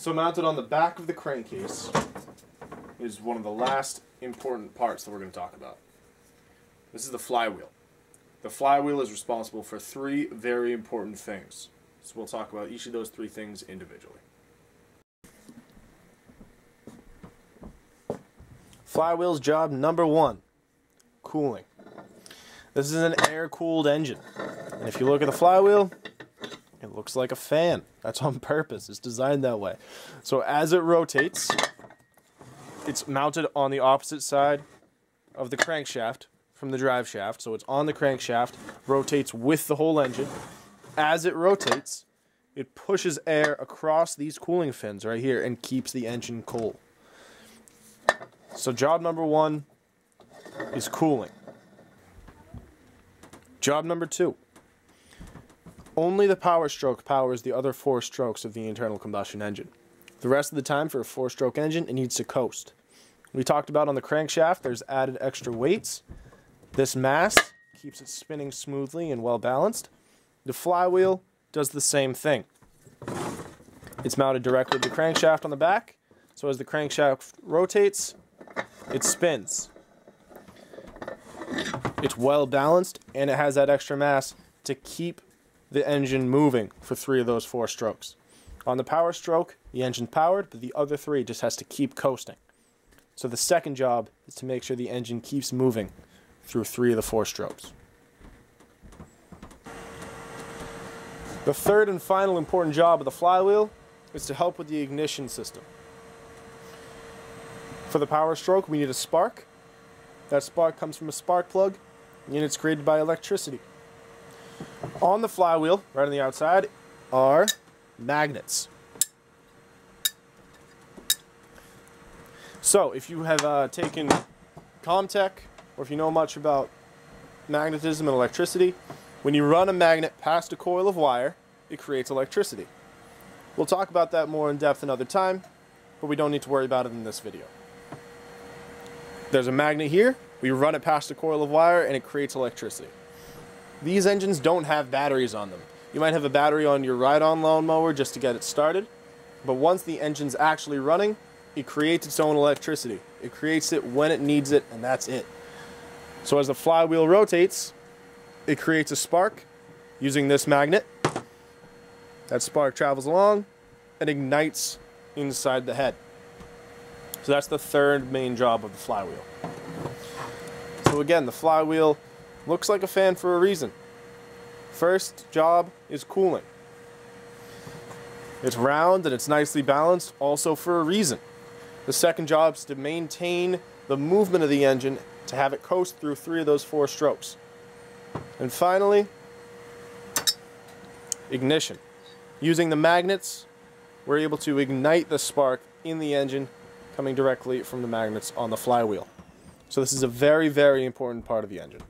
So mounted on the back of the crankcase is one of the last important parts that we're going to talk about. This is the flywheel. The flywheel is responsible for three very important things. So we'll talk about each of those three things individually. Flywheel's job number one cooling. This is an air cooled engine. And if you look at the flywheel, it looks like a fan. That's on purpose. It's designed that way. So as it rotates, it's mounted on the opposite side of the crankshaft from the drive shaft. So it's on the crankshaft, rotates with the whole engine. As it rotates, it pushes air across these cooling fins right here and keeps the engine cool. So job number one is cooling. Job number two. Only the power stroke powers the other four strokes of the internal combustion engine. The rest of the time for a four stroke engine, it needs to coast. We talked about on the crankshaft, there's added extra weights. This mass keeps it spinning smoothly and well balanced. The flywheel does the same thing. It's mounted directly to the crankshaft on the back, so as the crankshaft rotates, it spins. It's well balanced and it has that extra mass to keep the engine moving for three of those four strokes. On the power stroke, the engine's powered, but the other three just has to keep coasting. So the second job is to make sure the engine keeps moving through three of the four strokes. The third and final important job of the flywheel is to help with the ignition system. For the power stroke, we need a spark. That spark comes from a spark plug, and it's created by electricity. On the flywheel, right on the outside, are magnets. So, if you have uh, taken Comtech, or if you know much about magnetism and electricity, when you run a magnet past a coil of wire, it creates electricity. We'll talk about that more in depth another time, but we don't need to worry about it in this video. There's a magnet here, we run it past a coil of wire, and it creates electricity. These engines don't have batteries on them. You might have a battery on your ride-on lawnmower just to get it started, but once the engine's actually running, it creates its own electricity. It creates it when it needs it, and that's it. So as the flywheel rotates, it creates a spark using this magnet. That spark travels along and ignites inside the head. So that's the third main job of the flywheel. So again, the flywheel looks like a fan for a reason. First job is cooling. It's round and it's nicely balanced also for a reason. The second job is to maintain the movement of the engine to have it coast through three of those four strokes. And finally, ignition. Using the magnets, we're able to ignite the spark in the engine coming directly from the magnets on the flywheel. So this is a very, very important part of the engine.